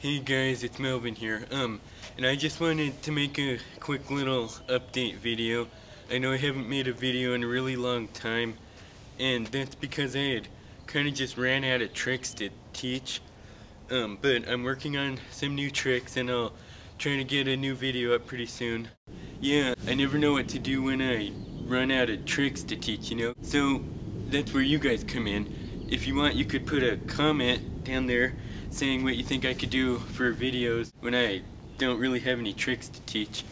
Hey guys, it's Melvin here. Um, and I just wanted to make a quick little update video. I know I haven't made a video in a really long time, and that's because I had kind of just ran out of tricks to teach. Um, but I'm working on some new tricks, and I'll try to get a new video up pretty soon. Yeah, I never know what to do when I run out of tricks to teach, you know? So, that's where you guys come in. If you want, you could put a comment down there saying what you think I could do for videos when I don't really have any tricks to teach.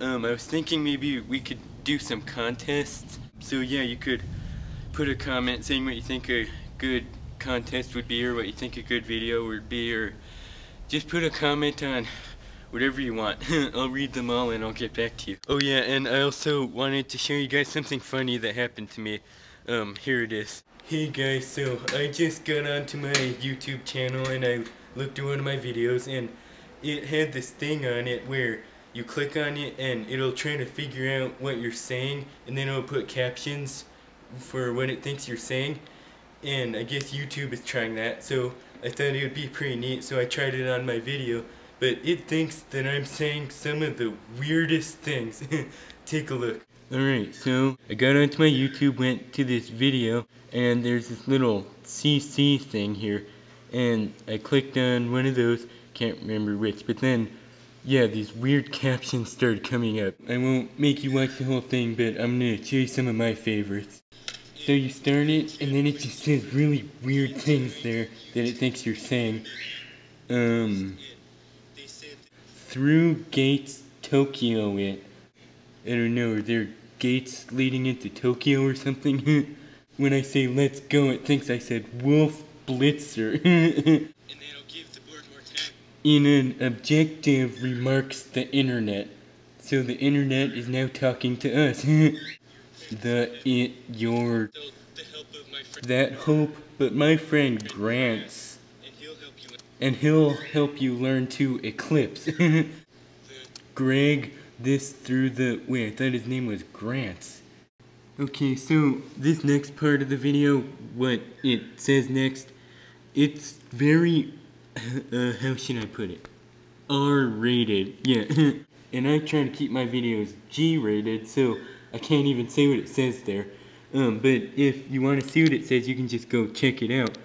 Um, I was thinking maybe we could do some contests. So yeah, you could put a comment saying what you think a good contest would be or what you think a good video would be or just put a comment on whatever you want. I'll read them all and I'll get back to you. Oh yeah, and I also wanted to show you guys something funny that happened to me. Um, here it is. Hey guys, so I just got onto my YouTube channel and I looked at one of my videos and it had this thing on it where you click on it and it'll try to figure out what you're saying and then it'll put captions for what it thinks you're saying and I guess YouTube is trying that so I thought it would be pretty neat so I tried it on my video but it thinks that I'm saying some of the weirdest things. Take a look. Alright, so I got onto my YouTube, went to this video, and there's this little CC thing here, and I clicked on one of those, can't remember which, but then, yeah, these weird captions started coming up. I won't make you watch the whole thing, but I'm gonna show you some of my favorites. So you start it, and then it just says really weird things there that it thinks you're saying. Um, through gates Tokyo it. I don't know, are there gates leading into Tokyo or something? when I say let's go, it thinks I said Wolf Blitzer. In an objective remarks the internet. So the internet is now talking to us. the it your that hope but my friend grants and he'll help you learn to eclipse greg this through the wait i thought his name was grants okay so this next part of the video what it says next it's very uh, how should i put it r rated yeah and i try to keep my videos g rated so I can't even say what it says there. Um, but if you want to see what it says, you can just go check it out.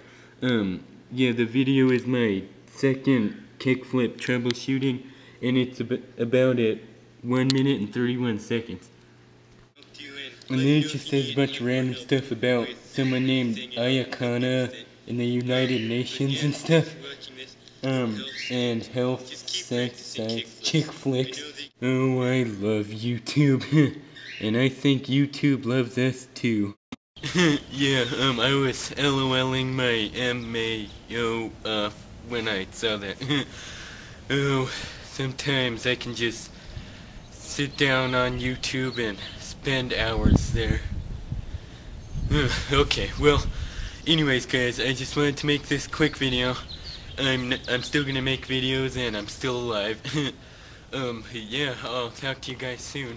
Um, yeah, the video is my second kickflip troubleshooting, and it's ab about at 1 minute and 31 seconds. And then it just says a bunch of random stuff about someone named Ayakana in the United Nations and stuff. Um, and health, sex, sex, chick flicks. Oh, I love YouTube. And I think YouTube loves us too. yeah, um, I was LOLing my MAO, uh, when I saw that. oh, sometimes I can just sit down on YouTube and spend hours there. okay, well, anyways guys, I just wanted to make this quick video. I'm, I'm still gonna make videos and I'm still alive. um, yeah, I'll talk to you guys soon.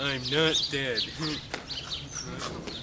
I'm not dead.